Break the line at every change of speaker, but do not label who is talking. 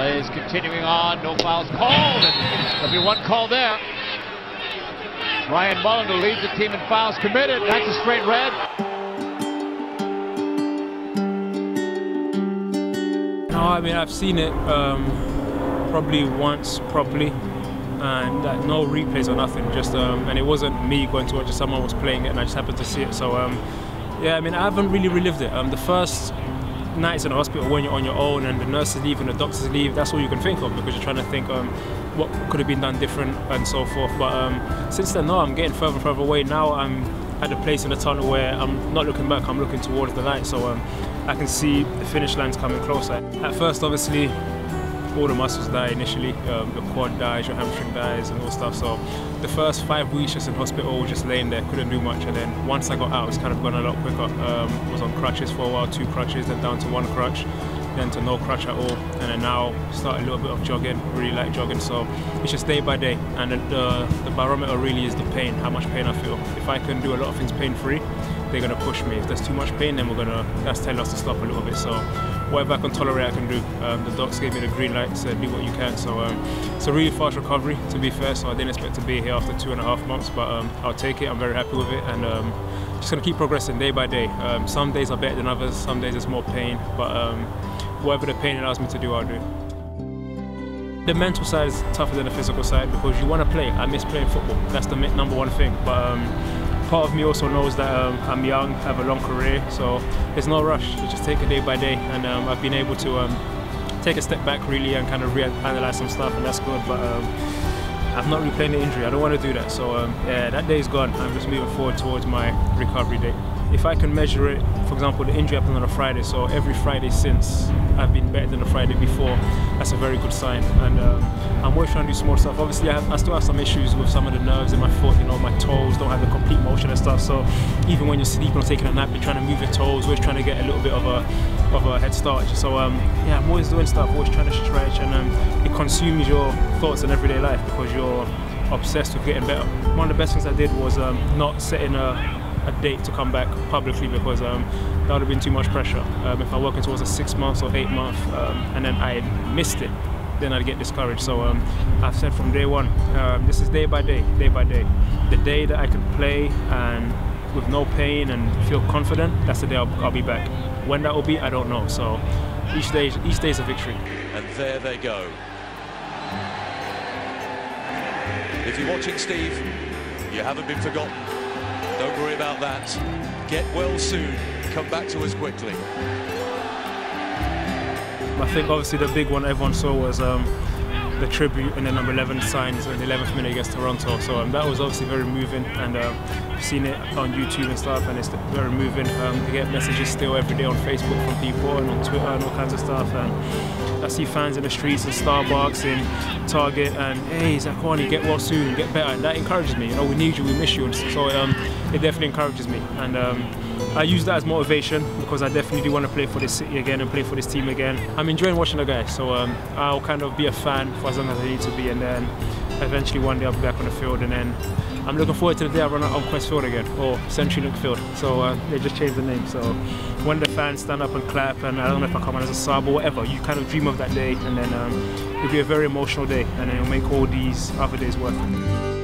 Is continuing on, no fouls called, and there'll be one call there. Brian Mullen, who leads the team in fouls committed, that's a straight red.
No, I mean I've seen it um, probably once properly, and uh, no replays or nothing. Just um, and it wasn't me going to watch it; someone was playing it, and I just happened to see it. So um, yeah, I mean I haven't really relived it. Um, the first nights in the hospital when you're on your own and the nurses leave and the doctors leave, that's all you can think of because you're trying to think um, what could have been done different and so forth. But um, since then, no, I'm getting further and further away. Now I'm at a place in the tunnel where I'm not looking back, I'm looking towards the light. So um, I can see the finish line's coming closer. At first, obviously, all the muscles die initially. Um, the quad dies, your hamstring dies, and all stuff. So the first five weeks just in hospital, just laying there, couldn't do much. And then once I got out, it's kind of gone a lot quicker. Um, was on crutches for a while, two crutches, then down to one crutch, then to no crutch at all. And then now start a little bit of jogging. Really like jogging. So it's just day by day. And the, the barometer really is the pain, how much pain I feel. If I can do a lot of things pain free, they're gonna push me. If there's too much pain, then we're gonna that's telling us to stop a little bit. So whatever I can tolerate, I can do. Um, the docs gave me the green light, said do what you can. So um, it's a really fast recovery, to be fair. So I didn't expect to be here after two and a half months, but um, I'll take it. I'm very happy with it, and um, just gonna keep progressing day by day. Um, some days are better than others. Some days it's more pain, but um, whatever the pain allows me to do, I'll do. The mental side is tougher than the physical side because you want to play. I miss playing football. That's the number one thing. But part of me also knows that um, I'm young, I have a long career, so it's no rush. You just take it day by day, and um, I've been able to um, take a step back really and kind of reanalyze some stuff, and that's good. But I'm not replaying the injury. I don't want to do that. So um, yeah, that day's gone. I'm just moving forward towards my recovery date. If I can measure it, for example, the injury happened on a Friday, so every Friday since I've been better than the Friday before. That's a very good sign. And um, I'm always trying to do small stuff. Obviously, I, have, I, still have some issues with some of the nerves in my foot. You know, my toes don't have the complete motion and stuff. So even when you're sleeping or taking a nap, you're trying to move your toes. Always trying to get a little bit of a of a head start. So um, yeah, I'm always doing stuff. Always trying to stretch, and um, it consumes your thoughts in everyday life because you're obsessed with getting better. One of the best things I did was um, not setting a a date to come back publicly because um, that would have been too much pressure. Um, if I'm working towards a six months or eight month um, and then I missed it, then I'd get discouraged. So um, I've said from day one, um, this is day by day, day by day. The day that I can play and with no pain and feel confident, that's the day I'll, I'll be back. When that will be, I don't know. So each day, each day is a victory.
And there they go. If you're watching Steve, you haven't been forgotten. Don't worry about that. Get well soon. Come back to us quickly.
I think obviously the big one everyone saw was um, the tribute and the number 11 signs in the 11th minute against Toronto. So um, that was obviously very moving, and uh, I've seen it on YouTube and stuff, and it's very moving. Um, to get messages still every day on Facebook from people and on Twitter and all kinds of stuff. And I see fans in the streets and Starbucks, in Target, and hey, Zakuani, get well soon, get better. And that encourages me. You know, we need you, we miss you. And so um, it definitely encourages me. And um, I use that as motivation because I definitely do want to play for this city again and play for this team again. I'm enjoying watching the guys, so um, I'll kind of be a fan for as long as I need to be, and then eventually one day I'll be back on the field, and then I'm looking forward to the day I run on Qwest Field again, or CenturyLink Field. So uh, they just changed the name. So when the fans stand up and clap, and I don't know if I come on as a sub or whatever, you kind of dream of that day, and then um, it'll be a very emotional day, and it'll make all these other days worth it.